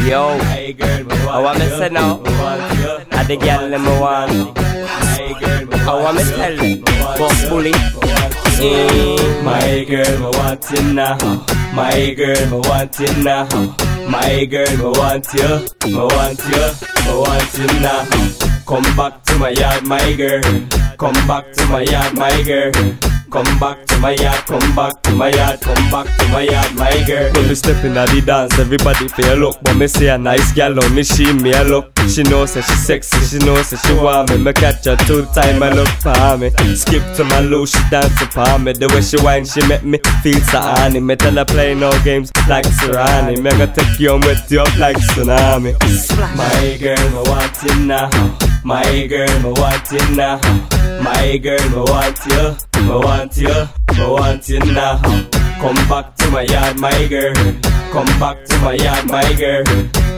Yo, My girl, I want me say now. I the girl them want. My girl, me I want me tell them, Bosbully. Eh. My girl, me want you now. My girl, me want you now. My girl, me want you. Me want you. Me want you now. Come back to my yard, my girl. Come back to my yard, my girl. Come back to my yard, come back to my yard, come back to my yard, my girl. When me step in the dance, everybody feel look. But me say a nice gal on me, she me a look. She knows that she sexy, she knows that she want me. Me catch her two time, I look for me. Skip to my low, she dance upon me. The way she whine, she make me feel so honey. Me tell her play no games like Serani. Me gonna take you on with you up like tsunami. My girl, me want you now. My girl, me want you now. My girl, me want you. Me want you. I want you now. Come back to my yard, my girl. Come back to my yard, my girl.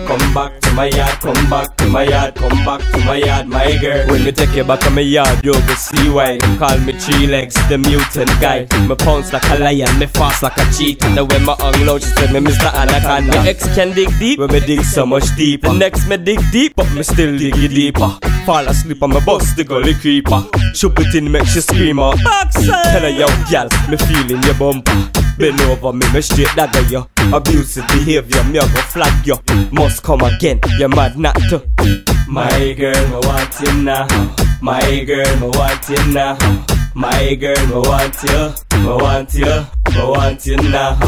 Come back to my yard, come back to my yard, come back to my yard, my girl. When me take you back to my yard, you go see why. Call me three legs, the mutant guy. Me pounce like a lion, me fast like a cheetah. The way my unload, she said me Mr. Anaconda. My ex can dig deep, when me dig so much deeper. Next me dig deep, but me still dig it deeper. Fall asleep on my bus, the gully creeper. Shoot it in, make she scream out. Backside. Tell her, yo, gal, me feeling your bumper. Bend over me, me straight dagger yo. Abusive behavior, me a go flag yo. Must come again, you mad not to. My girl, me want you now. My girl, me want you now. My girl, me want you. Me want you. Me want you now.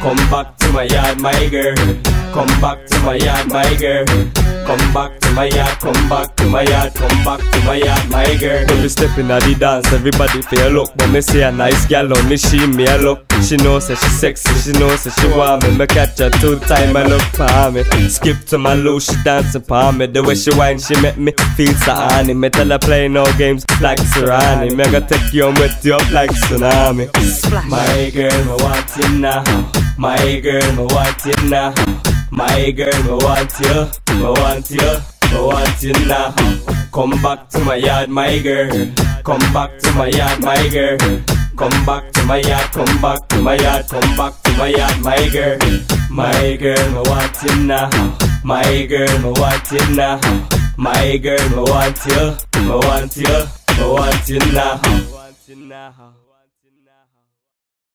Come back to my yard, my girl. Come back to my yard, my girl. Come back to my yard, come back to my yard, come back to my yard, my girl. When we step in at the dance, everybody feel look. When me say a nice gal on me, she me a look. She knows that she sexy, she knows that she want me. Me catch her two time, I look for me. Skip to my low, she dance upon me. The way she whine, she make me feel so honey. Me tell her play no games like Serani. Me gonna take you and wet you up like tsunami. My girl, me want you now. My girl, me want you now. My girl, me want you. Me want you. Me want you now. Come back to my yard, my girl. Come back to my yard, my girl. Come back to my yard, come back to my yard, come back to my yard, my girl. My girl, me want you now. My girl, me want you now. My girl, me want you. Me want you. Now. Want you now.